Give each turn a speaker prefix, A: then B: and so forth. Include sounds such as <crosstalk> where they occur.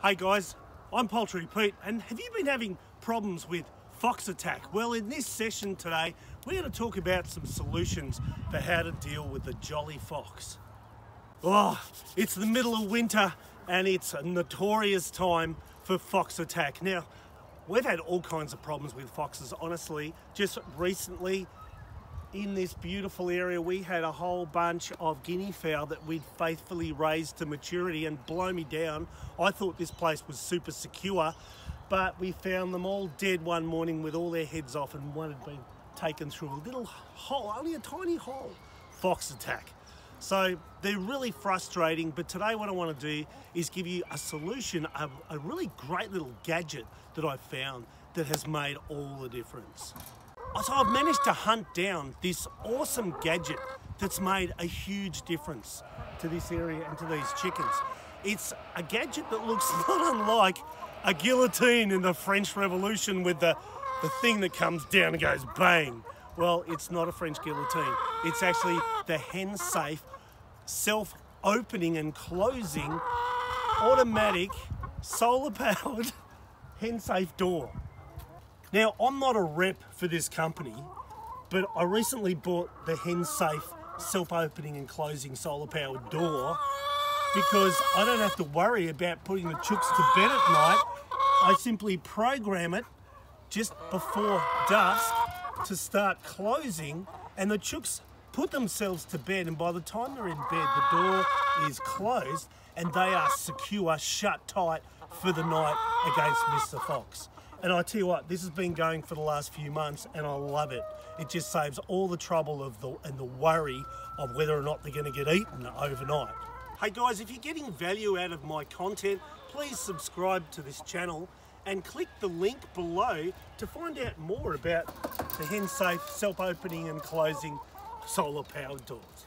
A: Hey guys, I'm Poultry Pete, and have you been having problems with fox attack? Well, in this session today, we're going to talk about some solutions for how to deal with the jolly fox. Oh, it's the middle of winter and it's a notorious time for fox attack. Now, we've had all kinds of problems with foxes, honestly. Just recently, in this beautiful area, we had a whole bunch of guinea fowl that we'd faithfully raised to maturity and blow me down. I thought this place was super secure, but we found them all dead one morning with all their heads off and one had been taken through a little hole, only a tiny hole. Fox attack. So they're really frustrating, but today what I want to do is give you a solution, a, a really great little gadget that I found that has made all the difference. Oh, so I've managed to hunt down this awesome gadget that's made a huge difference to this area and to these chickens. It's a gadget that looks <laughs> not unlike a guillotine in the French Revolution with the, the thing that comes down and goes bang. Well, it's not a French guillotine. It's actually the HenSafe, self opening and closing, automatic, solar powered hen <laughs> safe door. Now, I'm not a rep for this company, but I recently bought the HenSafe self opening and closing solar powered door because I don't have to worry about putting the chooks to bed at night. I simply program it just before dusk to start closing and the chooks put themselves to bed and by the time they're in bed the door is closed and they are secure, shut tight for the night against Mr. Fox. And I tell you what, this has been going for the last few months and I love it. It just saves all the trouble of the and the worry of whether or not they're going to get eaten overnight. Hey guys, if you're getting value out of my content, please subscribe to this channel and click the link below to find out more about the HenSafe self-opening and closing solar powered doors.